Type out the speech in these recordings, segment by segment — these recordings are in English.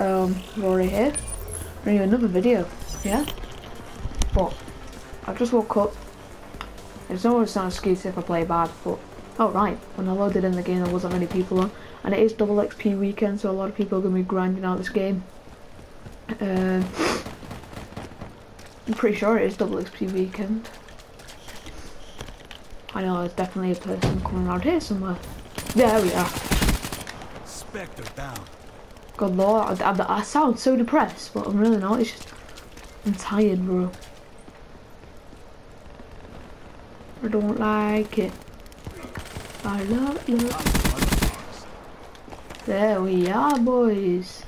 um, Rory here. Bring you another video, yeah? But, I just woke up. It's always an excuse if I play bad, but, oh right, when I loaded in the game there wasn't many people on. And it is double XP weekend, so a lot of people are going to be grinding out this game. Um, I'm pretty sure it is double XP weekend. I know there's definitely a person coming around here somewhere. There we are. Spectre down. God lord, I, I, I sound so depressed, but I'm really not. It's just, I'm tired, bro. I don't like it. I love it. There we are, boys.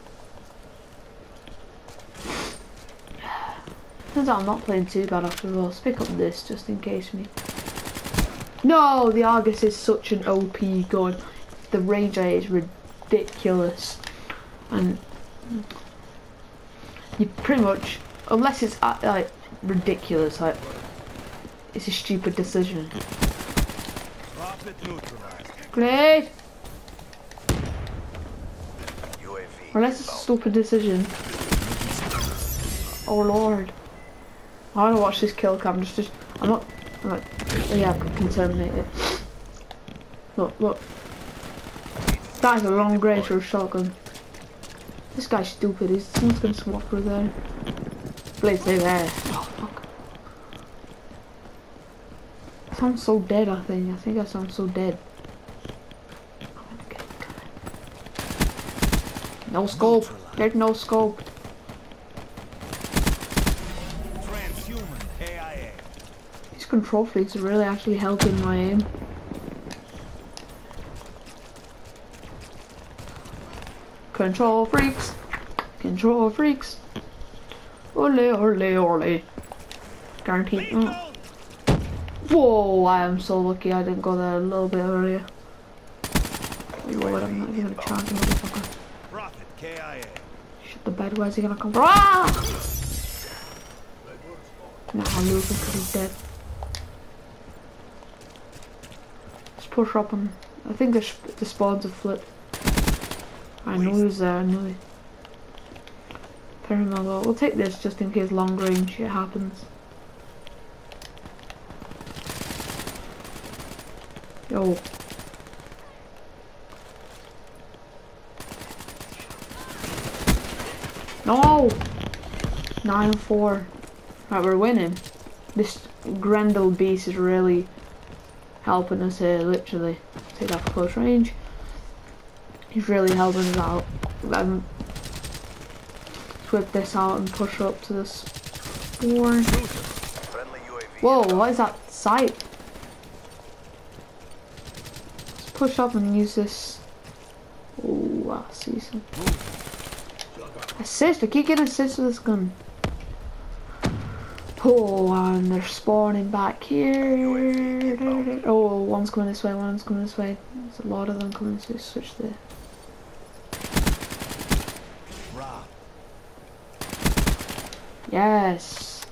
Turns out I'm not playing too bad after all. Let's pick up this just in case me. No, the Argus is such an OP gun. The range is ridiculous. And you pretty much, unless it's uh, like ridiculous, like it's a stupid decision. Great. Unless it's a stupid decision. Oh lord. I wanna watch this kill cam, just, just, I'm not, I'm like, yeah, I can terminate it. Look, look. That is a long range for a shotgun. This guy's stupid, he's, someone's gonna swap through there. Please stay there. Oh, fuck. I sound so dead, I think. I think I sound so dead. No scope. There's no scope. These control freaks are really actually helping my aim. Control freaks. Control freaks. Ole, ole, ole. Guaranteed. Oh. Whoa, I am so lucky I didn't go there a little bit earlier. Lord, I'm not even gonna charge motherfucker. Shut the bed, where's he gonna come from? Ah! Nah, I'm losing because he's dead. Let's push up and I think the, the spawns have flipped. I know he was there, I knew it. Paramount, we'll take this just in case long range shit happens. Yo. No! 9-4. Right, we're winning. This Grendel beast is really helping us here, literally. Take that close range. He's really helping us out. Um, whip this out and push up to this four. Whoa, what is that sight? Let's push up and use this. Oh, I see some. Assist, I keep getting assist with this gun. Oh, and they're spawning back here. Oh, one's coming this way, one's coming this way. There's a lot of them coming way. Switch there. Yes.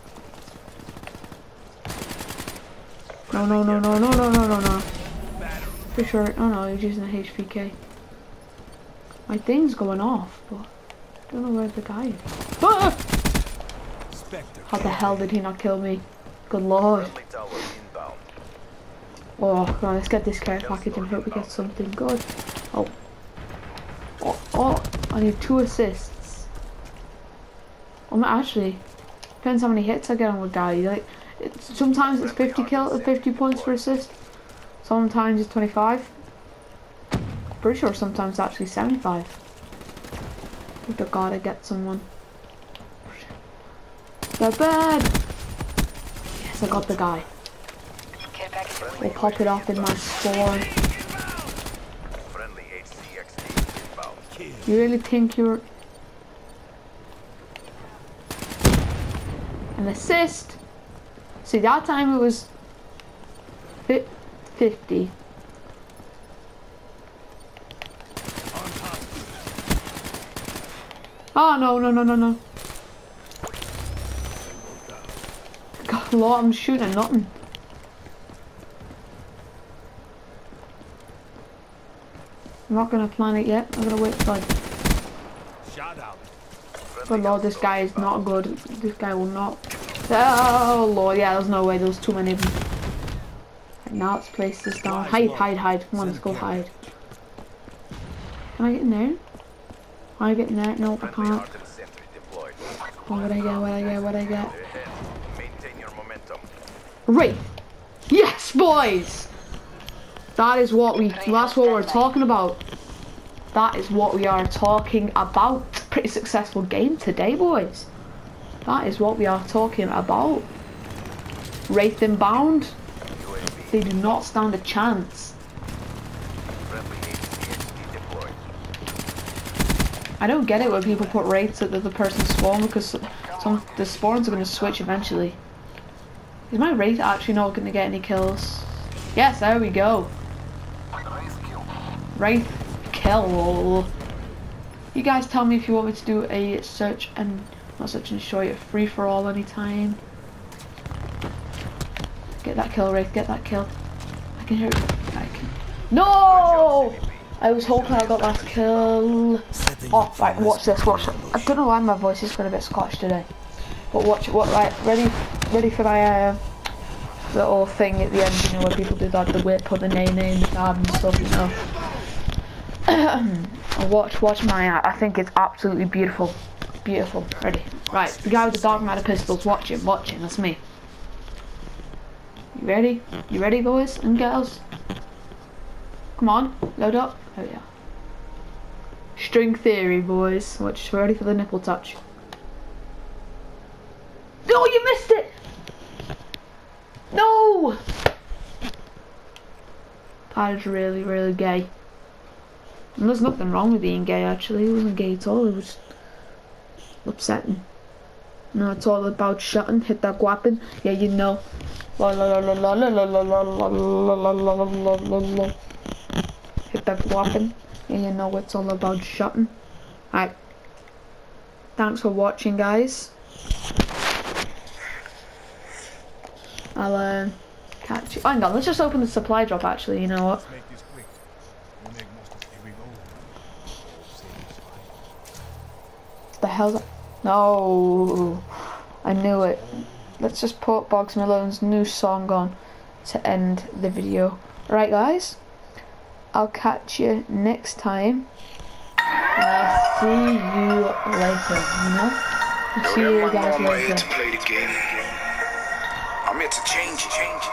No, no, no, no, no, no, no, no, no. For sure. Oh no, he's using a HVK. My thing's going off, but I don't know where the guy is. Ah! How the hell did he not kill me? Good lord. Oh, come on, let's get this care package and hope we get something good. Oh. Oh, oh, I need two assists. Oh, actually, depends how many hits I get on with guy. Like, it's, sometimes it's 50 kill, 50 points for assist. Sometimes it's 25. Pretty sure sometimes it's actually 75. I think I gotta get someone. The bed! Yes, I got the guy. We'll pop it off in my spawn. You really think you're... An assist? See, that time it was... 50. Oh, no, no, no, no, no. God, Lord, I'm shooting nothing. I'm not gonna plan it yet. I'm gonna wait for it. Shot out. Oh lord, this guy is not good. This guy will not. Oh lord, yeah, there's no way. There's too many of them. Right, now let's place this down. Hide, hide, hide. Come on, let's go hide. Can I get in there? Can I get in there? No, I can't. Oh, what I get? What I get? What I get? They're. Maintain your momentum. Right. Yes, boys. That is what we. That's what we're talking about. That is what we are talking about. Pretty successful game today, boys. That is what we are talking about. Wraith inbound. They do not stand a chance. I don't get it when people put wraiths at the other person's spawn because some the spawns are going to switch eventually. Is my wraith actually not going to get any kills? Yes, there we go. Wraith kill. You guys tell me if you want me to do a search and not search and destroy a free for all anytime. Get that kill, Wraith. Get that kill. I can hear. It. I can. No! I was hoping I got that kill. Oh, right, watch this, watch it. I don't know why my voice is got a bit Scottish today. But watch it, what, right, ready, ready for my, uh, little thing at the end, you know, where people do that, the whip, put the name in, the tab and stuff, you know. watch, watch my, uh, I think it's absolutely beautiful. Beautiful. Ready. Right, the guy with the dark matter pistols, watch him, watch him, that's me. You ready? You ready, boys and girls? Come on, load up. Oh yeah. String theory, boys. Watch, ready for the nipple touch. No, you missed it! No! That is really, really gay. And there's nothing wrong with being gay actually, it wasn't gay at all, it was upsetting. No, it's all about shutting, hit that guapin, yeah you know. Hit that guapin, yeah you know it's all about shutting. Alright. Thanks for watching guys. I'll uh, catch you. Hang on, let's just open the supply drop actually, you know what? No, I knew it. Let's just put Bugzy Malone's new song on to end the video. Right, guys. I'll catch you next time. I'll see you later. You know. I'll see you guys I'm here later. to play the game. I'm here to change it.